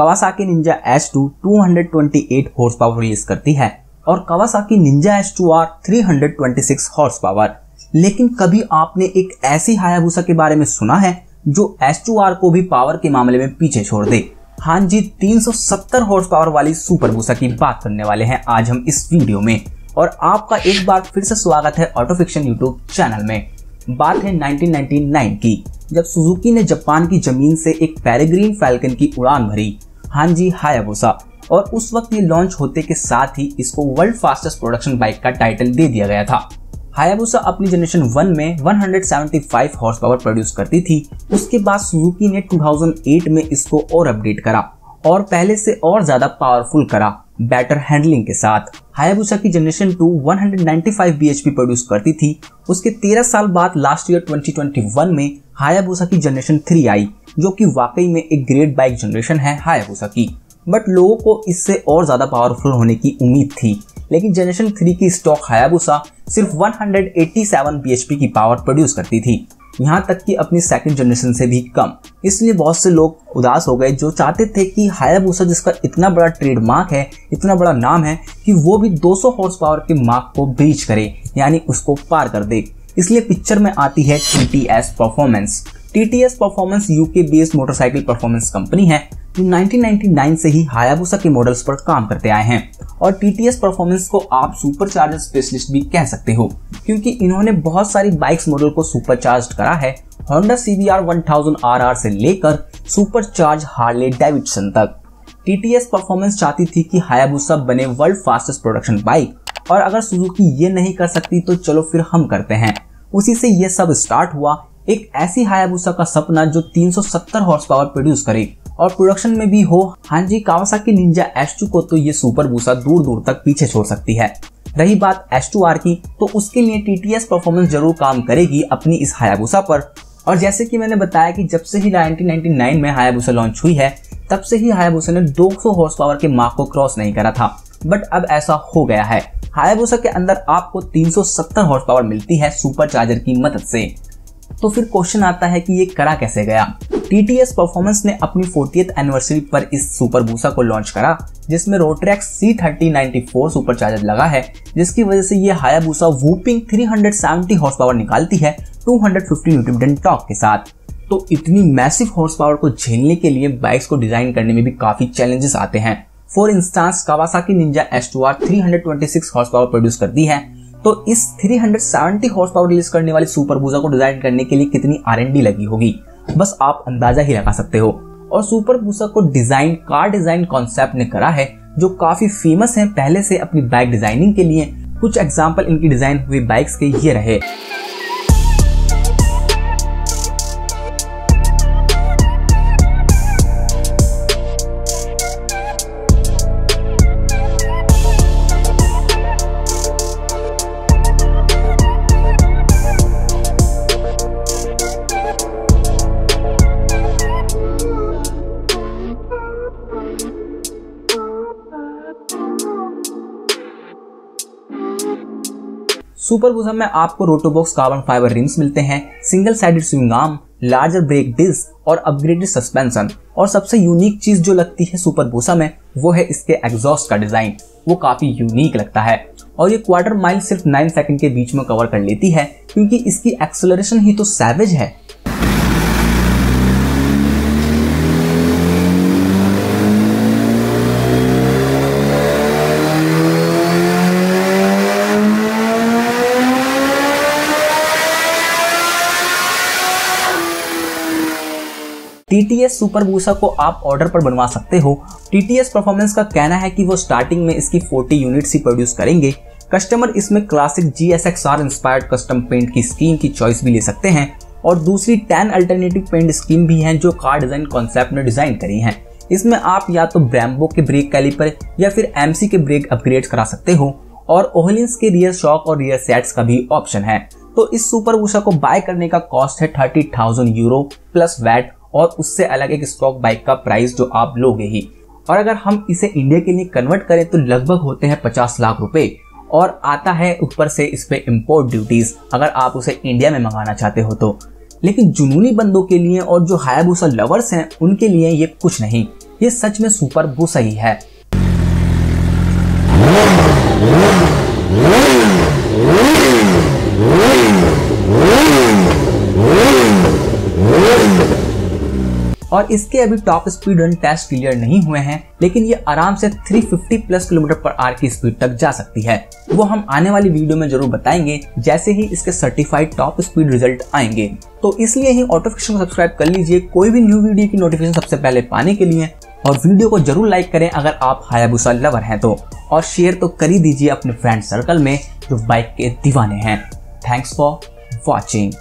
Kawasaki Ninja H two two horse power release करती है और Kawasaki Ninja H two R three horse power लेकिन कभी आपने एक ऐसी हायाबुसा के बारे में सुना है जो एच टू आर को भी पावर के मामले में पीछे छोड़ दे? हाँ जी 370 हॉर्स पावर वाली सुपर बूसा की बात करने वाले हैं आज हम इस वीडियो में। और आपका एक बार फिर से स्वागत है ऑटो फिक्शन यूट्यूब चैनल में। बात है 1999 की, जब सुजुकी ने जापान की ज़मीन से एक पैरेग्रीन फैल्कन की उड़ान भरी। हाँ जी हायाबुसा। और उस वक्त ये लॉन्च होते के साथ ही इसको वर्ल्ड फास्टेस्ट प्रोडक्शन बाइक का टाइटल दे दिया गया था। हायाबुसा अपनी जनरेशन वन में 175 हॉर्स पावर प्रोड्यूस करती थी। उसके बाद सुजुकी ने 2008 में इसको और अपडेट करा और पहले से और ज़्यादा पावरफुल करा बेटर हैंडलिंग के साथ। हायाबुसा की जनरेशन टू 195 bhp प्रोड्यूस करती थी। उसके 13 साल बाद लास्ट ईयर 2021 में हायाबुसा की जनरेशन थ्री आई। जो कि वाकई में एक ग्रेट बाइक जनरेशन है हायाबुसा की बट लोगों को इससे और ज़्यादा पावरफुल होने की उम्मीद थी। लेकिन जनरेशन थ्री की स्टॉक हायाबुसा सिर्फ़ 187 bhp की पावर प्रोड्यूस करती थी। यहाँ तक कि अपनी सेकंड जनरेशन से भी कम। इसलिए बहुत से लोग उदास हो गए, जो चाहते थे कि हायाबुसा जिसका इतना बड़ा ट्रेडमार्क है, इतना बड़ा नाम है, कि वो भी 200 हॉर्स पावर के मार्क को ब्रीच करे, यानी उसको पार कर दे। इसलिए पिक्चर में आती है T performance T performance UK based motorcycle performance company है, जो 1999 से ही हायाबुसा के मॉडल्स पर काम करते आए हैं। और टी परफॉर्मेंस को आप सुपर चार्जर स्पेशलिस्ट भी कह सकते हो, क्योंकि इन्होंने बहुत सारी बाइक्स मॉडल को सुपर चार्ज करा है Honda C B R one R R से लेकर सुपर चार्ज हार्ले डेविडसन तक टीटीएस परफॉर्मेंस चाहती थी कि हायाबुसा बने वर्ल्ड फास्टेस्ट प्रोडक्शन बाइक और अगर सुजुकी ये नहीं कर सकती तो चलो फिर हम करते हैं। उसी से ये सब स्टार्ट हुआ एक ऐसी हायाबुसा का सपना जो 370 हॉर्स पावर प्रोड्यूस करे। और प्रोडक्शन में भी हो हाँ जी कावासाकी निंजा एस को तो ये सुपर बूसा दूर दूर तक पीछे छोड़ सकती है। रही बात एस की तो उसके लिए टीटीएस परफॉर्मेंस ज़रूर काम करेगी अपनी इस हायाबुसा पर। और जैसे कि मैंने बताया कि जब से ही 1999 में हायाबूसा लॉन्च हुई है, तब से ही हायाबुसा ने 200 हॉर्स पावर के मार्क को क्रॉस नहीं करा था। बट अब ऐसा हो गया है। हायाबूसा के अंदर आपको 370 हॉर्स पावर मिलती है सुपर चार्जर की मदद से। तो फिर क्वेश्चन आता है कि ये करा कैसे गया? टीटीएस परफॉर्मेंस ने अपनी फोर्टी एनिवर्सरी पर इस सुपर बूसा को लॉन्च करा, जिसमें Rotrex C thirty super charger लगा है, जिसकी वजह से ये हायाबूसा वूपिंग 370 हॉर्स पावर निकालती है 250 न्यूटन टॉक के साथ। तो इतनी मैसिव हॉर्स पावर को झेलने के लिए बाइक्स को डिज़ाइन करने में भी काफ़ी चैलेंजेस आते हैं। For instance Kawasaki Ninja S two R three horse power produce करती है तो इस 370 हॉर्स पावर रिलीज़ करने वाली सुपर बूजा को डिज़ाइन करने के लिए कितनी आर लगी होगी? बस आप अंदाज़ा ही लगा सकते हो। और सुपर बूसा को डिज़ाइन कार डिज़ाइन कॉन्सेप्ट ने करा है, जो काफ़ी फ़ेमस है, पहले से अपनी बाइक डिज़ाइनिंग के लिए। कुछ एग्ज़ाम्पल इनकी डिज़ाइन हुई बाइक्स के, ये रहे। सुपर बुजम में आपको रोटोबॉक्स कार्बन फाइबर रिम्स मिलते हैं single sided swing arm larger brake disc और अपग्रेडेड सस्पेंशन और सबसे यूनिक चीज़ जो लगती है सुपर भूसा में, वो है इसके एग्जॉस्ट का डिज़ाइन वो काफ़ी यूनिक लगता है। और ये क्वार्टर माइल सिर्फ़ नाइन सेकंड के बीच में कवर कर लेती है, क्योंकि इसकी एक्सलरेशन ही तो सैवेज है। टीटीएस सुपर बूसा को आप ऑर्डर पर बनवा सकते हो। टीटीएस परफॉर्मेंस का कहना है कि वो स्टार्टिंग में इसकी 40 यूनिट्स ही प्रोड्यूस करेंगे। कस्टमर इसमें classic G S X R inspired custom paint की स्कीम की चॉइस भी ले सकते हैं और दूसरी टेन अल्टरनेटिव पेंट स्कीम भी है जो कार डिज़ाइन कॉन्सेप्ट ने डिज़ाइन करी है। इसमें आप या तो ब्रैम्बो के ब्रेक कैलिपर या फिर एमसी के ब्रेक अपग्रेड करा सकते हो और ओहलिंस के रियर शॉक और रियर सेट्स का भी ऑप्शन है। तो इस सुपर बूसा को बाय करने का कॉस्ट है thirty thousand euro plus VAT और उससे अलग एक स्टॉक बाइक का प्राइस जो आप लोगे ही। और अगर हम इसे इंडिया के लिए कन्वर्ट करें तो लगभग होते हैं पचास लाख रुपए। और आता है ऊपर से इस पे इम्पोर्ट ड्यूटीज़ अगर आप उसे इंडिया में मंगाना चाहते हो तो। लेकिन जुनूनी बंदों के लिए और जो हायाबूसा लवर्स हैं, उनके लिए ये कुछ नहीं। ये सच में सुपर वो सही है। और इसके अभी top speed run test clear नहीं हुए हैं, लेकिन ये आराम से 350 प्लस किलोमीटर पर आर की स्पीड तक जा सकती है। वो हम आने वाली वीडियो में ज़रूर बताएँगे, जैसे ही इसके सर्टिफाइड टॉप स्पीड रिज़ल्ट आएँगे। तो इसलिए ही ऑटोफिक्शन को सब्सक्राइब कर लीजिए, कोई भी न्यू वीडियो की नोटिफिकेशन सबसे पहले पाने के लिए, और वीडियो को ज़रूर लाइक करें अगर आप हायाबुसा लवर हैं तो। और शेयर तो कर ही दीजिए अपने फ्रेंड सर्कल में, जो बाइक के दीवाने हैं। Thanks for watching